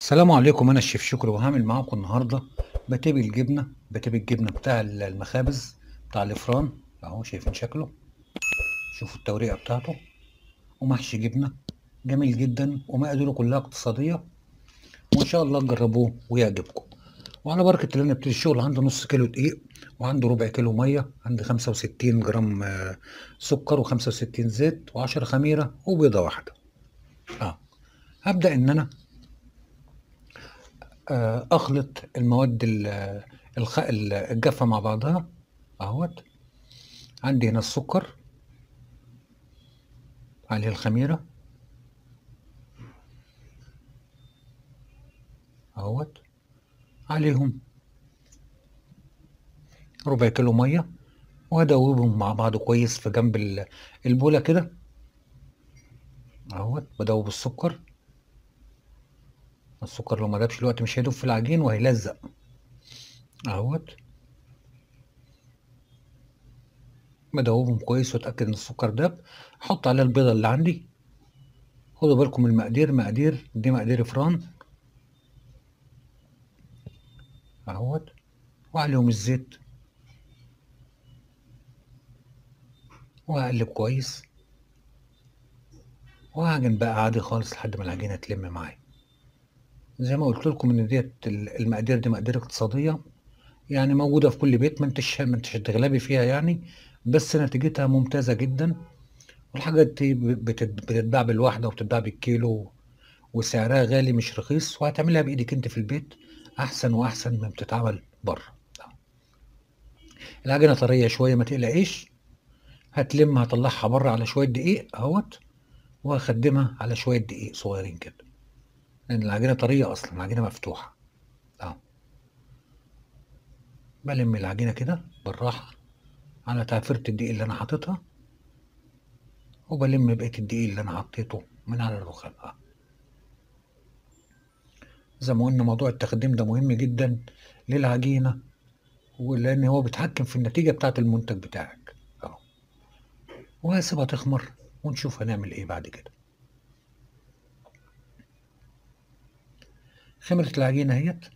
السلام عليكم أنا الشيف شكري وهعمل معاكم النهارده بتبي الجبنة بتبي الجبنة بتاع ال- المخابز بتاع الفران أهو شايفين شكله. شوفوا التوريقة بتاعته. ومحشي جبنة جميل جدا ومقاديره كلها اقتصادية. وإن شاء الله تجربوه ويعجبكم. وعلى بركة الله نبتدي الشغل عندي نص كيلو دقيق وعندي ربع كيلو مية عندي 65 جرام آه، سكر و65 زيت و10 خميرة وبيضة واحدة. آه هبدأ إن أنا أخلط المواد الجافة مع بعضها أهوت. عندي هنا السكر. عليه الخميرة. أهوت. عليهم ربع كيلو مية. وهدوبهم مع بعض كويس في جنب ال- البولة كده. أهوت. بدوب السكر. السكر لو ما دابش الوقت مش هيدوب في العجين وهيلزق. اهوت. بدوبهم كويس واتأكد إن السكر داب. أحط عليه البيضة اللي عندي. خدوا بالكم المقادير مقادير دي مقادير فران. اهوت. وعليهم الزيت. وهقلب كويس. وهعجن بقى عادي خالص لحد ما العجينة تلم معايا. زي ما قلت لكم إن ديت ال- المقادير دي مقادير اقتصادية يعني موجودة في كل بيت ما انتش ما انتش هتغلبي فيها يعني بس نتيجتها ممتازة جدا. والحاجات دي بتتباع بالواحدة وبتتباع بالكيلو وسعرها غالي مش رخيص وهتعملها بإيدك انت في البيت أحسن وأحسن من بتتعمل بره. العجينه طريه شوية ما تقلقيش هتلم هطلعها بره على شوية دقيق أهوت وهخدمها على شوية دقيق صغيرين كده. لأن العجينة طرية أصلا العجينة مفتوحة. اهو بلم العجينة كده بالراحة على تعفيرة الدقيق اللي أنا حاططها وبلم بقية الدقيق اللي أنا حطيته من على الرخام. آه. زي ما قلنا موضوع التخديم ده مهم جدا للعجينة ولأن هو بيتحكم في النتيجة بتاعه المنتج بتاعك. اهو وهسيبها تخمر ونشوف هنعمل إيه بعد كده. خمرت العجينة اهيت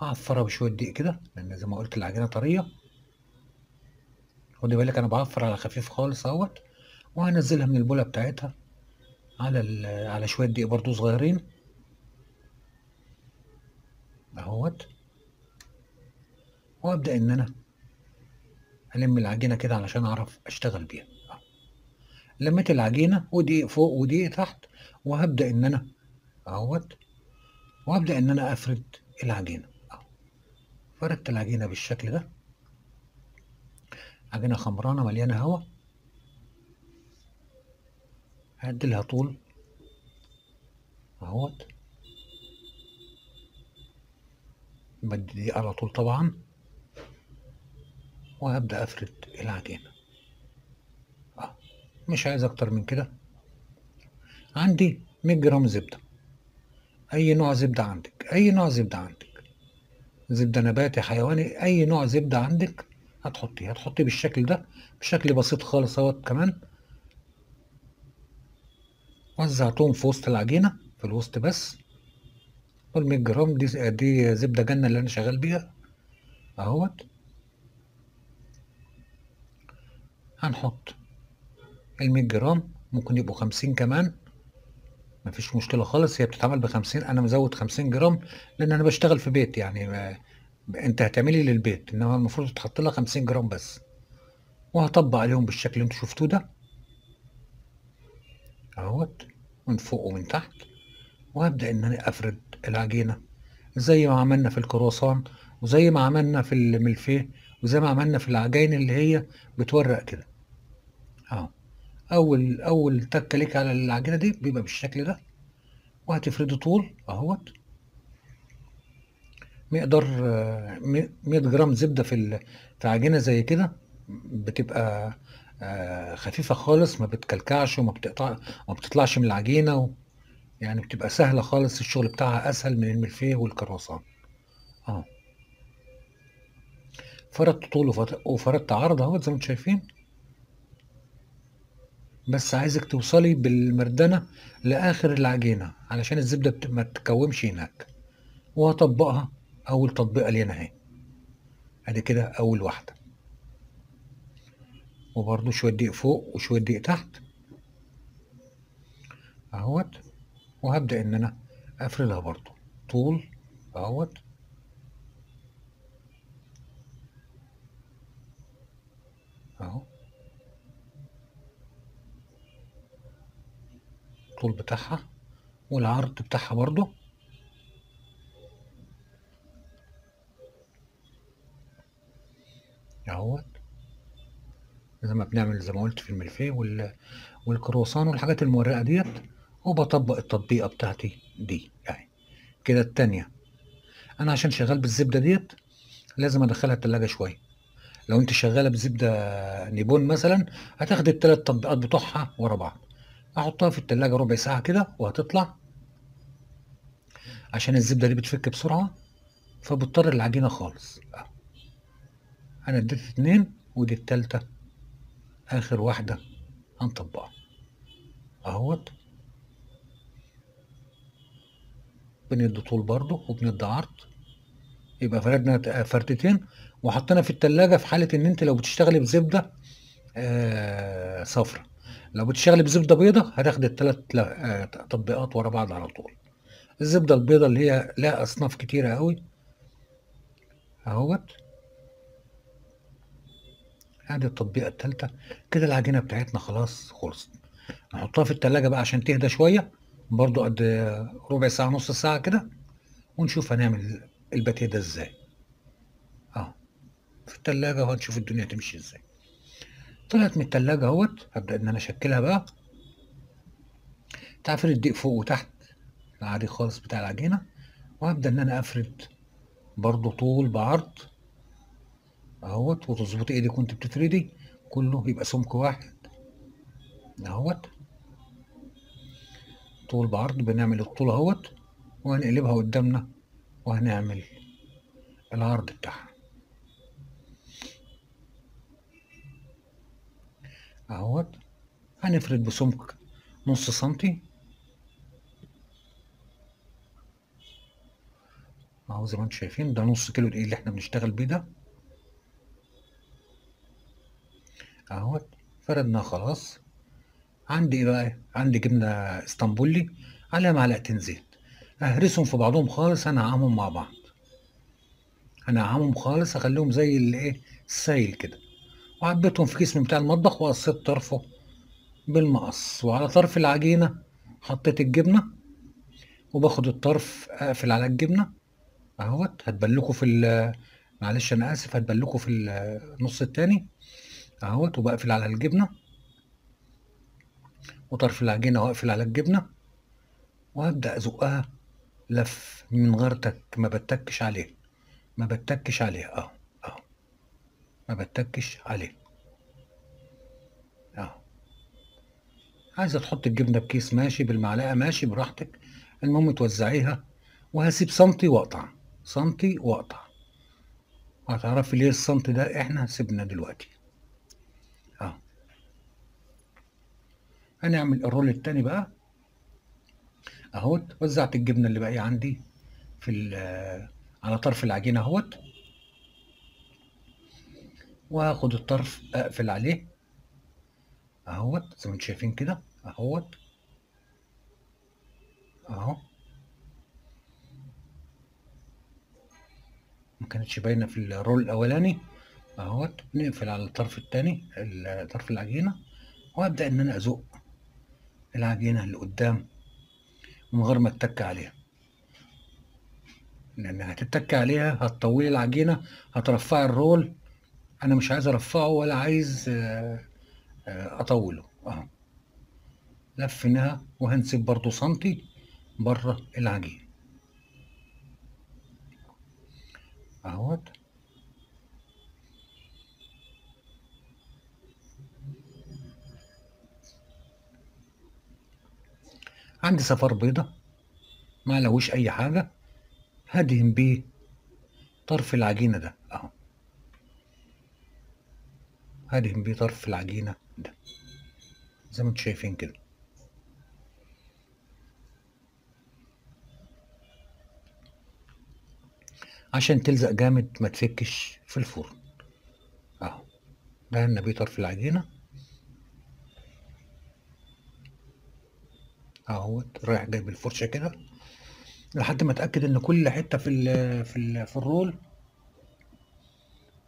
هعفرها بشوية دقيق كده لأن زي ما قلت العجينة طرية. خدي بالك أنا بعفر على خفيف خالص أهوت وهنزلها من البولة بتاعتها على على شوية دقيق برضو صغيرين. أهوت. وأبدأ إن أنا ألم العجينة كده علشان أعرف أشتغل بيها. لميت العجينة ودقيق فوق ودقيق تحت وهبدأ إن أنا أهوت. وأبدأ إن أنا أفرد العجينة. أهو. فردت العجينة بالشكل ده. عجينة خمرانة مليانة هواء. هدي لها طول. أهوت. بدي دقيق على طول طبعا. وهبدأ أفرد العجينة. أهو. مش عايز أكتر من كده. عندي 100 جرام زبدة. أي نوع زبدة عندك أي نوع زبدة عندك. زبدة نباتي حيواني أي نوع زبدة عندك هتحطيه هتحطيه بالشكل ده بشكل بسيط خالص أهوت كمان. وزعتهم في وسط العجينة في الوسط بس. وال 100 جرام دي دي زبدة جنة اللي أنا شغال بيها أهوت. هنحط ال 100 جرام ممكن يبقوا 50 كمان. مفيش مشكلة خالص هي بتتعمل ب 50 أنا مزود 50 جرام لأن أنا بشتغل في بيت يعني ما أنت هتعملي للبيت إنما المفروض تحط لها 50 جرام بس. وهطبق عليهم بالشكل اللي أنتوا شفتوه ده. أهوت من فوق ومن تحت. وهبدأ إن أنا أفرد العجينة. زي ما عملنا في الكرواسون وزي ما عملنا في الملفيه وزي ما عملنا في العجاين اللي هي بتورق كده. أهو. أول أول تكه ليك على العجينة دي بيبقى بالشكل ده. وهتفردي طول أهوت. مقدار آه، 100 جرام زبدة في في عجينة زي كده بتبقى آه، خفيفة خالص ما بتكلكعش وما بتقطع ما بتطلعش من العجينة و... يعني بتبقى سهلة خالص الشغل بتاعها أسهل من الملفيه والكرواسون آه فردت طول وفردت عرض أهوت زي ما أنتم شايفين. بس عايزك توصلي بالمردنة لآخر العجينة علشان الزبدة ما تكومش هناك. وهطبقها أول تطبيقة لينا أهي. أدي كده أول واحدة. وبرضو شوية دقيق فوق وشوية دقيق تحت. أهوت. وهبدأ إن أنا أفردها برضو طول. أهوت. أهو. الطول بتاعها والعرض بتاعها برضو. اهوت. زي ما بنعمل زي ما قلت في الملفيه وال... والكرواسون والحاجات المورقة ديت وبطبق التطبيقة بتاعتي دي يعني. كده التانية. أنا عشان شغال بالزبدة ديت لازم أدخلها التلاجة شوية. لو أنت شغالة بزبدة نيبون مثلا هتاخد التلات تطبيقات بتوعها ورا بعض. أحطها في التلاجة ربع ساعة كده وهتطلع. عشان الزبدة دي بتفك بسرعة فبضطر العجينة خالص. أنا اديت اتنين ودي التالتة. آخر واحدة هنطبقها. أهوت. بندي طول برضه وبندي عرض. يبقى فردنا فردتين وحطينا في التلاجة في حالة إن أنت لو بتشتغلي بزبدة آه صفرة. لو بتشتغلي بزبدة بيضة هتاخدي التلات لا- آه تطبيقات ورا بعض على طول. الزبدة البيضة اللي هي لها أصناف كتيرة قوي أهوت. ادي التطبيقة التالتة. كده العجينة بتاعتنا خلاص خلصت. نحطها في التلاجة بقى عشان تهدى شوية. برضو قد ربع ساعة نص ساعة كده. ونشوف هنعمل الباتيه ده إزاي. أهو. في التلاجة وهنشوف الدنيا تمشي إزاي. طلعت من التلاجة أهوت. هبدأ إن أنا أشكلها بقى. تعفر الدقيق فوق وتحت العادي خالص بتاع العجينة. وهبدأ إن أنا أفرد برضو طول بعرض أهوت وتظبطي إيدك وانت بتفردي كله يبقى سمك واحد أهوت. طول بعرض بنعمل الطول أهوت وهنقلبها قدامنا وهنعمل العرض بتاعها. أهوت. هنفرد بسمك نص سنتي. اهو زي ما أنتم شايفين ده نص كيلو دقيق اللي إحنا بنشتغل بيه ده. أهوت. فردناه خلاص. عندي إيه بقى؟ عندي جبنة إسطنبولي عليها معلقتين زيت. أهرسهم في بعضهم خالص انعمهم مع بعض. انعمهم خالص أخليهم زي الإيه؟ السايل كده. وعبيتهم في كيس بتاع المطبخ وقصيت طرفه بالمقص. وعلى طرف العجينة حطيت الجبنة وباخد الطرف أقفل على الجبنة أهوت. هتبلكوا في ال- معلش أنا آسف هتبلكوا في النص التاني أهوت. وبقفل على الجبنة وطرف العجينة وأقفل على الجبنة وهبدأ أزقها لف من غير تك ما بتكش عليه ما بتكش عليه. اهو ما بتكش عليه. اهو عايزة تحط الجبنة بكيس ماشي بالمعلقة ماشي براحتك. المهم توزعيها وهسيب سنتي واقطع. سنتي واقطع. هتعرفي ليه السنتي ده؟ إحنا سيبنا دلوقتي. اهو هنعمل الرول التاني بقى. أهوت. وزعت الجبنة اللي باقية عندي في على طرف العجينة أهوت. وهاخد الطرف اقفل عليه. اهوت زي ما أنتم شايفين كده. اهوت. اهو. ما كانتش باينة في الرول الاولاني. اهوت. نقفل على الطرف التاني ال- طرف العجينة وابدأ إن أنا أزق العجينة اللي قدام من غير ما اتك عليها. لأن هتتك عليها هتطولي العجينة هترفعي الرول أنا مش عايز ارفعه ولا عايز آه، آه، أطوله. اهو لفيناها وهنسيب برضو سنتي بره العجين. أهوت. عندي صفار بيضة ما لهوش أي حاجة. هدهن بيه طرف العجينة ده اهو هدهن بيه طرف العجينة. ده. زي ما أنتم شايفين كده. عشان تلزق جامد ما تفكش في الفرن. اهو. دهنا بيه طرف العجينة. اهوت. رايح جايب الفرشة كده. لحد ما اتأكد ان كل حتة في ال في ال في الرول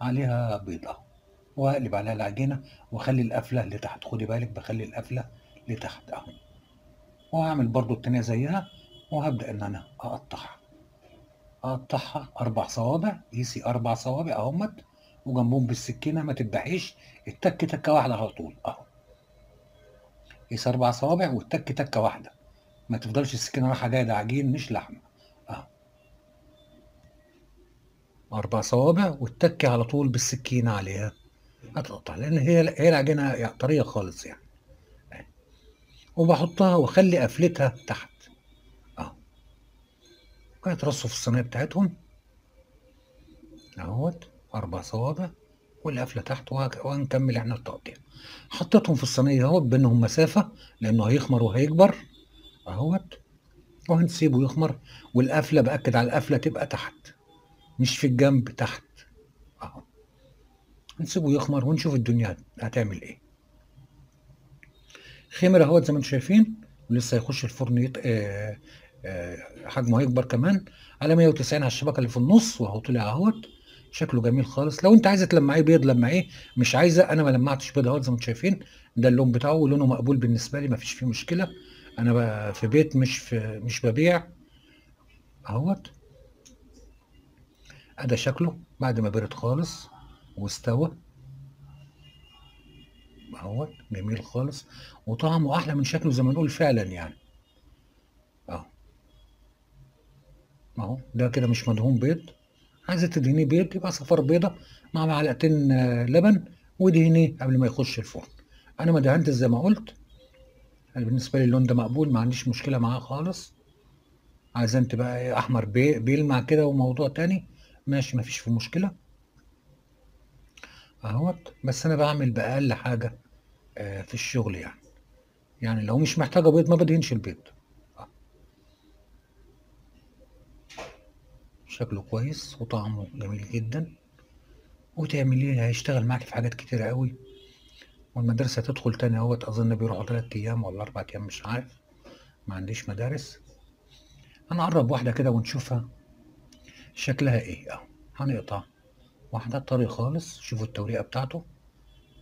عليها بيضة. واقلب عليها العجينة واخلي القفلة لتحت خدي بالك بخلي القفلة لتحت أهو. وهعمل برضو التانية زيها وهبدأ إن أنا أقطعها. أقطعها أربع صوابع قيسي أربع صوابع اهمت وجنبهم بالسكينة ما تذبحيش التك تكة واحدة على طول أهو. قيس أربع صوابع والتك تكة واحدة. ما تفضلش السكينة رايحة جاية ده عجين مش لحمة. أهو. أربع صوابع والتك على طول بالسكينة عليها. هتقطع لأن هي هي العجينه يعني طرية خالص يعني. وبحطها وأخلي قفلتها تحت. اهو هيترصوا في الصينية بتاعتهم. أهوت أربع صوابع والقفلة تحت وهنكمل إحنا التقطيع. حطيتهم في الصينية أهوت بينهم مسافة لأنه هيخمر وهيكبر. أهوت وهنسيبه يخمر والقفلة بأكد على القفلة تبقى تحت مش في الجنب تحت. نسيبه يخمر ونشوف الدنيا هتعمل إيه. خمر اهوت زي ما أنتم شايفين ولسه هيخش الفرن يط... آه آه حجمه هيكبر كمان. على 190 على الشبكة اللي في النص وهو طلع أهوت. شكله جميل خالص. لو انت عايزه تلمعيه بيض لمعيه مش عايزة. أنا ما لمعتش بيض أهوت زي ما أنتم شايفين. ده اللون بتاعه ولونه مقبول بالنسبة لي مفيش فيه مشكلة. أنا في بيت مش في مش ببيع. أهوت. ادي شكله بعد ما برد خالص. واستوى اهوت جميل خالص. وطعمه أحلى من شكله زي ما نقول فعلا يعني. اهو. اهو ده كده مش مدهون بيض. عايزة تدهنيه بيض يبقى صفار بيضة مع معلقتين لبن ودهنيه قبل ما يخش الفرن. أنا ما دهنتش زي ما قلت. أنا بالنسبة لي اللون ده مقبول ما عنديش مشكلة معاه خالص. عايزاه انت بقى أحمر بي بيلمع كده وموضوع تاني. ماشي مفيش فيه مشكلة. أهوت. بس أنا بعمل بأقل حاجة آه في الشغل يعني. يعني لو مش محتاجه بيض ما بدهنش البيض. شكله كويس وطعمه جميل جدا. وتعمليه هيشتغل معاك في حاجات كتيرة قوي. والمدرسة تدخل تاني أهوت أظن بيروحوا تلات أيام ولا أربع أيام مش عارف. ما عنديش مدارس. هنقرب واحدة كده ونشوفها. شكلها إيه؟ أهو هنقطع. واحدة طري خالص. شوفوا التوريقة بتاعته.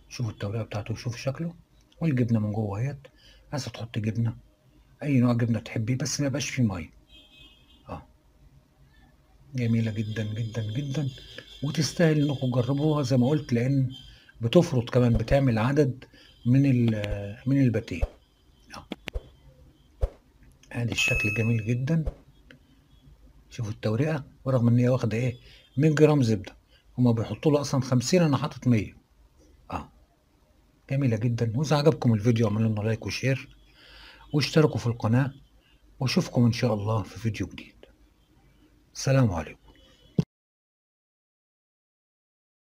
شوفوا التوريقة بتاعته وشوفوا شكله. والجبنة من جوه اهيت. عايزة تحط جبنة. أي نوع جبنة تحبيه بس ما يبقاش فيه مية. آه. جميلة جدا جدا جدا. وتستاهل إنكم تجربوها زي ما قلت لأن بتفرط كمان بتعمل عدد من من الباتيه. آه. آدي الشكل جميل جدا. شوفوا التوريقة. ورغم إن هي واخدة إيه 100 جرام زبدة. هما بيحطوا له أصلا 50 أنا حاطط 100 آه. جميلة جدا. وإذا عجبكم الفيديو اعملوا لنا like و share واشتركوا في القناة وأشوفكم إن شاء الله في فيديو جديد. سلام عليكم.